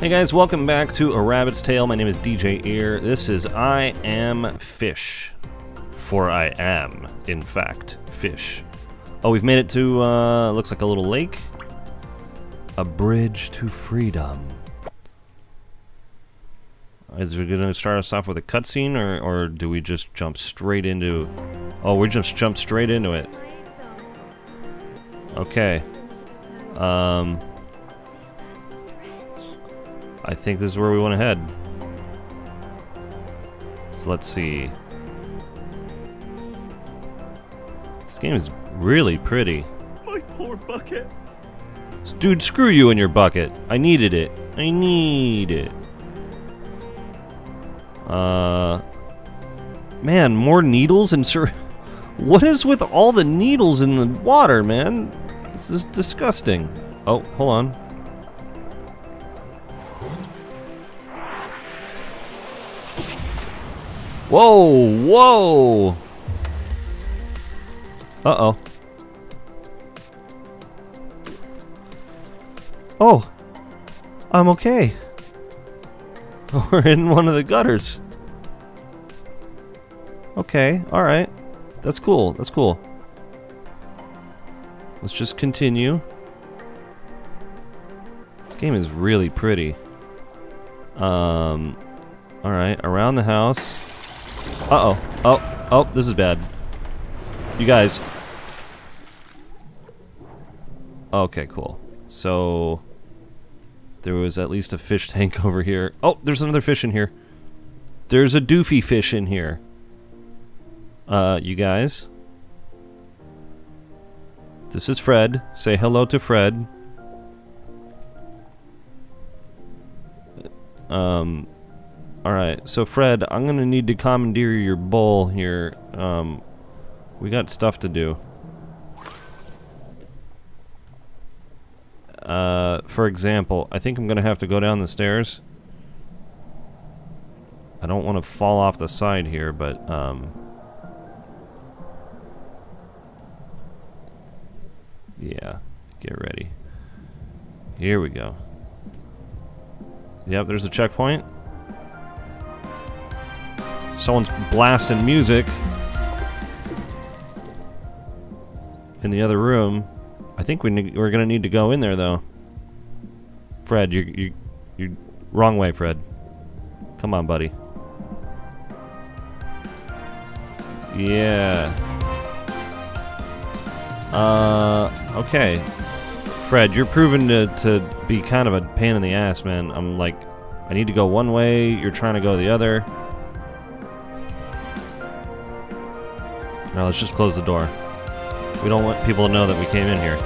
Hey guys, welcome back to A Rabbit's Tale. My name is DJ Ear. This is I Am Fish. For I am, in fact, fish. Oh, we've made it to, uh, looks like a little lake. A bridge to freedom. Is it gonna start us off with a cutscene, or, or do we just jump straight into... Oh, we just jumped straight into it. Okay. Um... I think this is where we want to head. So let's see. This game is really pretty. My poor bucket. Dude, screw you and your bucket. I needed it. I need it. Uh... Man, more needles and sir... What is with all the needles in the water, man? This is disgusting. Oh, hold on. Whoa, whoa! Uh-oh. Oh! I'm okay. We're in one of the gutters. Okay, alright. That's cool, that's cool. Let's just continue. This game is really pretty. Um, alright, around the house. Uh-oh. Oh, oh, this is bad. You guys. Okay, cool. So, there was at least a fish tank over here. Oh, there's another fish in here. There's a doofy fish in here. Uh, you guys. This is Fred. Say hello to Fred. Um, Alright, so Fred, I'm gonna need to commandeer your bowl here. Um, we got stuff to do. Uh, for example, I think I'm gonna have to go down the stairs. I don't want to fall off the side here, but, um... Yeah, get ready. Here we go. Yep, there's a checkpoint. Someone's blasting music in the other room. I think we we're gonna need to go in there though. Fred, you you you wrong way, Fred. Come on, buddy. Yeah. Uh, okay. Fred, you're proven to, to be kind of a pain in the ass, man. I'm like, I need to go one way, you're trying to go the other. Now let's just close the door. We don't want people to know that we came in here.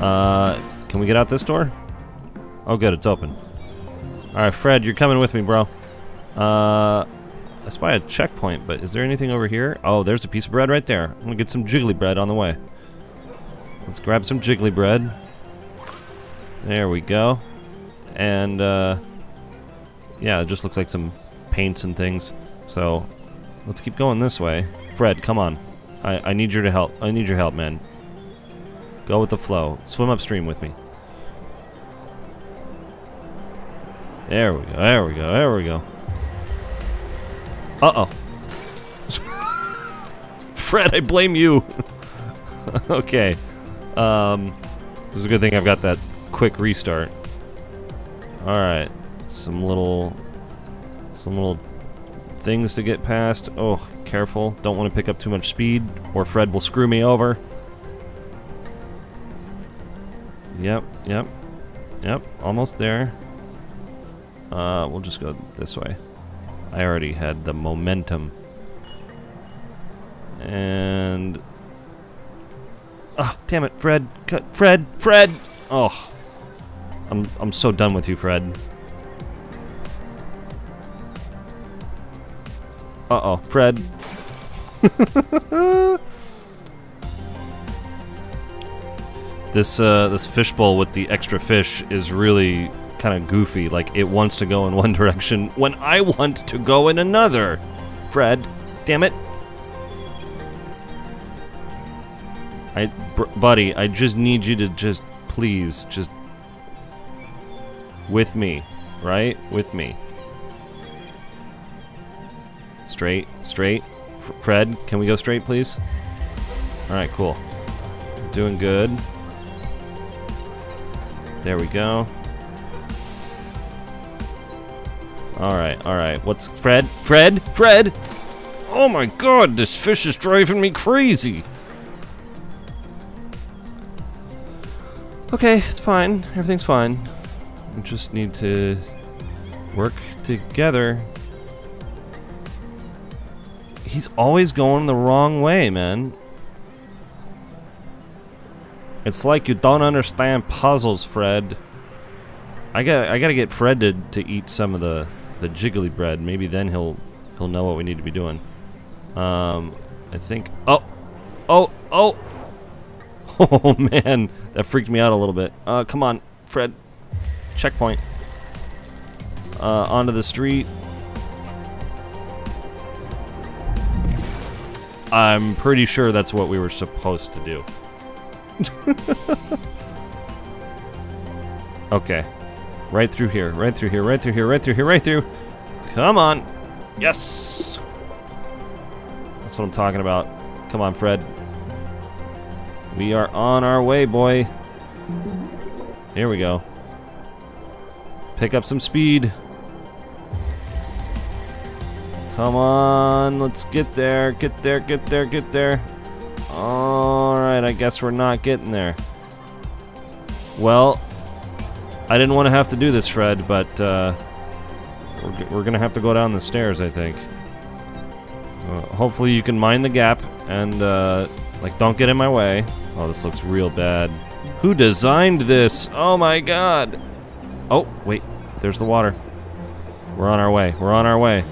Uh, can we get out this door? Oh good, it's open. Alright, Fred, you're coming with me, bro. Uh, I spy a checkpoint, but is there anything over here? Oh, there's a piece of bread right there. I'm gonna get some jiggly bread on the way. Let's grab some jiggly bread. There we go. And, uh, yeah, it just looks like some paints and things. So, let's keep going this way. Fred, come on. I, I need you to help. I need your help, man. Go with the flow. Swim upstream with me. There we go, there we go, there we go. Uh-oh. Fred, I blame you. okay. Um, this is a good thing I've got that quick restart. Alright. Some little... Some little things to get past. Oh, careful. Don't want to pick up too much speed, or Fred will screw me over. Yep, yep. Yep, almost there. Uh, we'll just go this way. I already had the momentum. And... Ah, oh, damn it, Fred. Cut, Fred, Fred! Oh. I'm, I'm so done with you, Fred. Uh-oh, Fred. this, uh, this fishbowl with the extra fish is really kind of goofy. Like, it wants to go in one direction when I want to go in another. Fred, damn it. I, buddy, I just need you to just, please, just With me, right? With me. Straight, straight. F Fred, can we go straight, please? Alright, cool. Doing good. There we go. Alright, alright. What's Fred? Fred? Fred? Oh my god, this fish is driving me crazy! Okay, it's fine. Everything's fine. We just need to work together. He's always going the wrong way, man. It's like you don't understand puzzles, Fred. I got I gotta get Fred to, to eat some of the, the jiggly bread. Maybe then he'll he'll know what we need to be doing. Um I think oh oh oh Oh man, that freaked me out a little bit. Uh come on, Fred. Checkpoint. Uh onto the street. I'm pretty sure that's what we were supposed to do. okay. Right through here, right through here, right through here, right through here, right through. Come on. Yes! That's what I'm talking about. Come on, Fred. We are on our way, boy. Here we go. Pick up some speed. Come on, let's get there, get there, get there, get there. Alright, I guess we're not getting there. Well, I didn't want to have to do this, Fred, but uh, we're, we're going to have to go down the stairs, I think. Uh, hopefully you can mind the gap and, uh, like, don't get in my way. Oh, this looks real bad. Who designed this? Oh my god! Oh, wait. There's the water. We're on our way. We're on our way.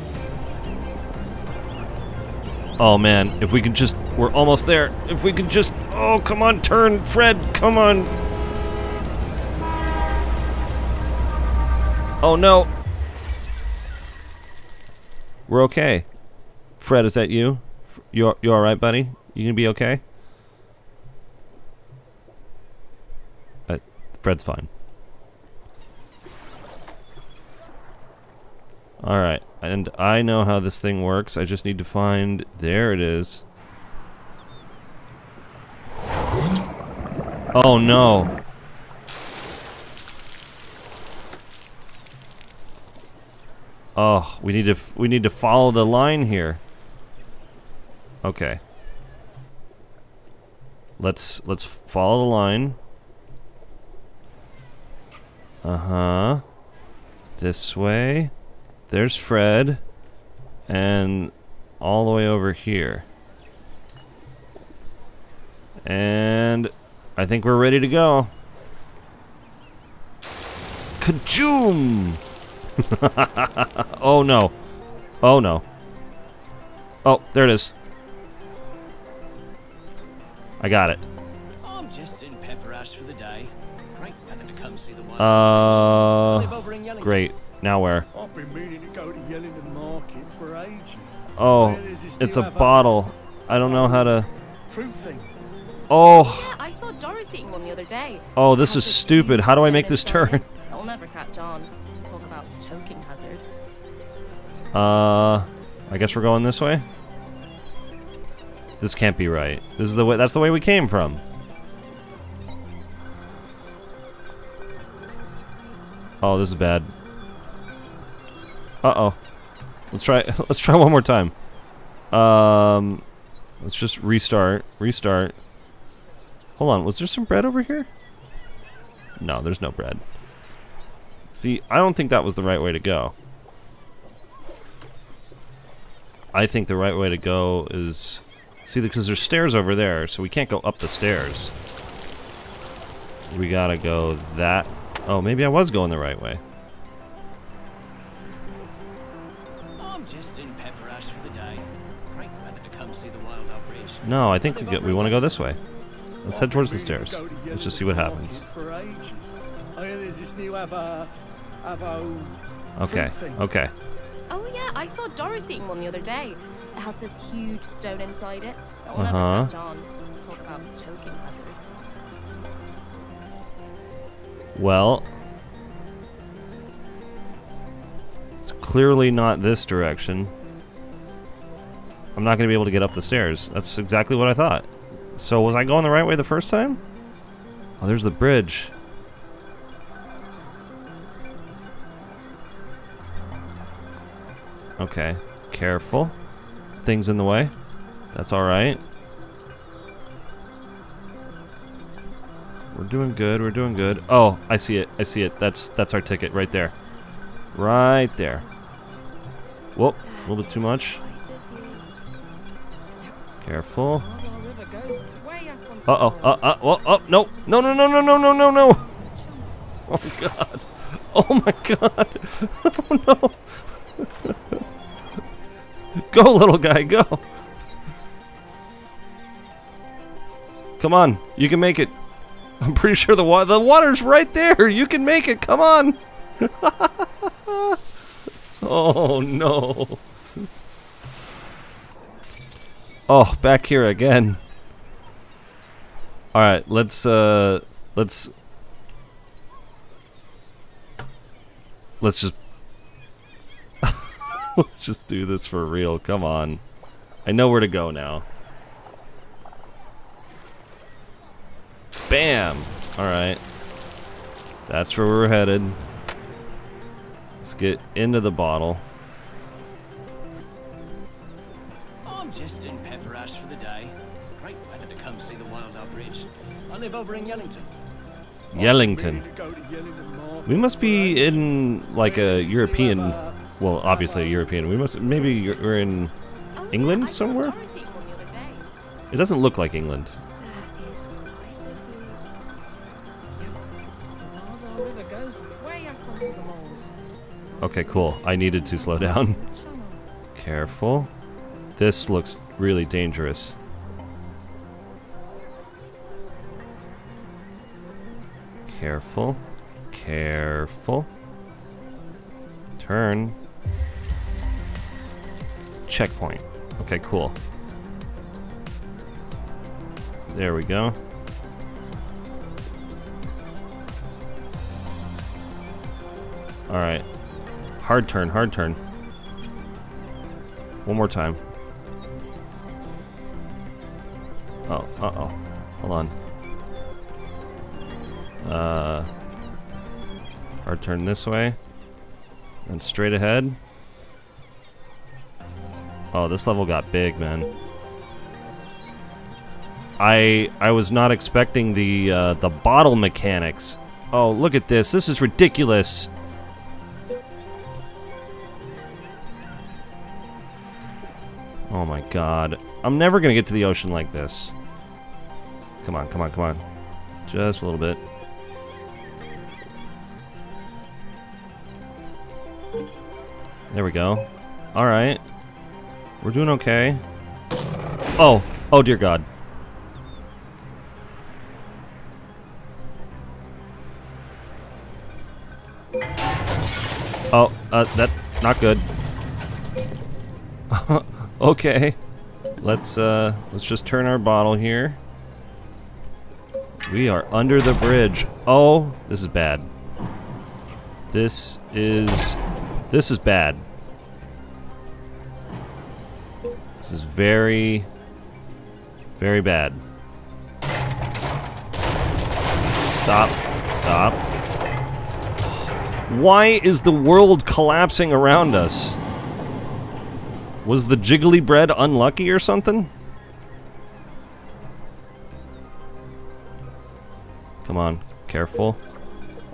Oh man, if we could just... We're almost there. If we could just... Oh, come on, turn, Fred, come on. Oh no. We're okay. Fred, is that you? You you all right, buddy? You gonna be okay? Uh, Fred's fine. Alright, and I know how this thing works. I just need to find... There it is. Oh no. Oh, we need to we need to follow the line here. Okay. Let's let's follow the line. Uh-huh. This way. There's Fred. And all the way over here. And I think we're ready to go. Kajoom! oh no. Oh no. Oh, there it is. I got it. I'm just in Pepper Ash for the day. Great weather to come see the wild. Uh, live over in Yellington. great. Now where? Oh, Where there's this it's a bottle. I don't know how to. Oh, Yeah, I saw Doris eating one the other day. oh, this is stupid. How do I make this turn? it. It'll never catch on. Talk about choking hazard. Uh, I guess we're going this way. This can't be right. This is the way. That's the way we came from. Oh, this is bad. Uh oh. Let's try. Let's try one more time. Um, let's just restart. Restart. Hold on. Was there some bread over here? No, there's no bread. See, I don't think that was the right way to go. I think the right way to go is see because there's stairs over there, so we can't go up the stairs. We gotta go that. Oh, maybe I was going the right way. No, I think we go, we want to go this way. Let's head towards the stairs. Let's just see what happens. For ages. I there's this new Avo, Avo. Okay. Okay. Oh yeah, I saw Doris eating one the other day. It has this huge stone inside it. It'll Uh-huh. never. Talk about choking hazard. Well, it's clearly not this direction. I'm not going to be able to get up the stairs. That's exactly what I thought. So was I going the right way the first time? Oh, there's the bridge. Okay. Careful. Things in the way. That's alright. We're doing good, we're doing good. Oh, I see it, I see it. That's that's our ticket right there. Right there. Whoop, a little bit too much. Careful. Uh-oh, uh, uh, oh, oh, no. No, no, no, no, no, no, no, no. Oh, my God. Oh, my God. Oh, no. go, little guy, go. Come on, you can make it. I'm pretty sure the wa the water's right there. You can make it. Come on. oh no. Oh, back here again. All right, let's uh let's let's just let's just do this for real. Come on. I know where to go now. Bam! Alright. That's where we're headed. Let's get into the bottle. I'm just in I live over in Yellington. Yellington. Really go to Yellington more. We must be in like a European. Well, obviously a European. We must maybe we're in. Oh, England somewhere? Dorothy one the other day. It doesn't look like England. Okay, cool. I needed to slow down. Careful. This looks really dangerous. Careful. Careful. Turn. Checkpoint. Okay, cool. There we go. Alright. Hard turn, hard turn. One more time. Oh, uh-oh. Hold on. Uh, hard turn this way. And straight ahead. Oh, this level got big, man. I I was not expecting the uh, the bottle mechanics. Oh, look at this. This is ridiculous. Oh my god. I'm never gonna get to the ocean like this. Come on, come on, come on. Just a little bit. There we go. Alright. We're doing okay. Oh! Oh dear god. Oh, uh, that, not good. okay. Let's, uh, let's just turn our bottle here. We are under the bridge. Oh, this is bad. This is, this is bad. This is very, very bad. Stop. Stop. Why is the world collapsing around us? Was the jiggly bread unlucky or something? Come on, careful.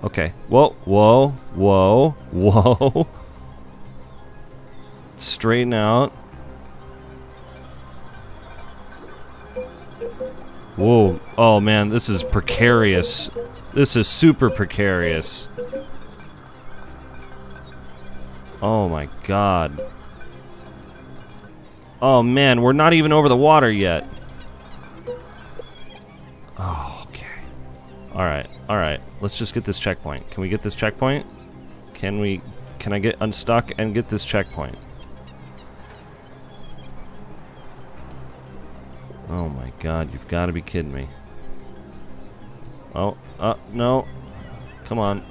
Okay. Whoa, whoa, whoa, whoa. Straighten out. Whoa. Oh man, this is precarious. This is super precarious. Oh my god. Oh man, we're not even over the water yet. Oh, okay. Alright, alright. Let's just get this checkpoint. Can we get this checkpoint? Can we... Can I get unstuck and get this checkpoint? Oh my god, you've got to be kidding me. Oh, uh, no. Come on.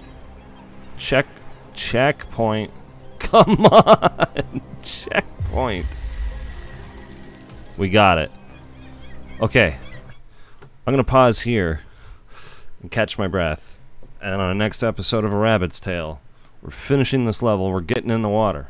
Check... Checkpoint. Come on! Checkpoint. We got it. Okay. I'm gonna pause here and catch my breath. And on the next episode of A Rabbit's Tale, we're finishing this level, we're getting in the water.